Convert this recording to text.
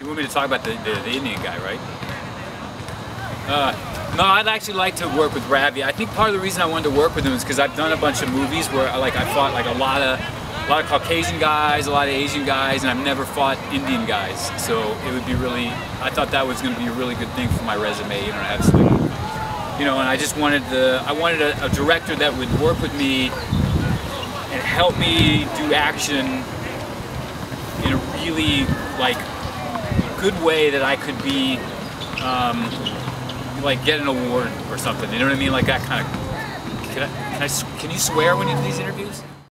You want me to talk about the, the, the Indian guy, right? Uh, no, I'd actually like to work with Ravi. I think part of the reason I wanted to work with him is because I've done a bunch of movies where I, like I fought like a lot of a lot of Caucasian guys, a lot of Asian guys, and I've never fought Indian guys. So it would be really, I thought that was going to be a really good thing for my resume, you know, some, you know, and I just wanted the, I wanted a, a director that would work with me and help me do action in a really like good way that I could be um, like get an award or something. You know what I mean? Like that kind of. Can I, can I? Can you swear when you do these interviews?